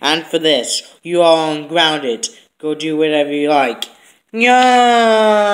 And for this, you are ungrounded. Go do whatever you like. Yeah.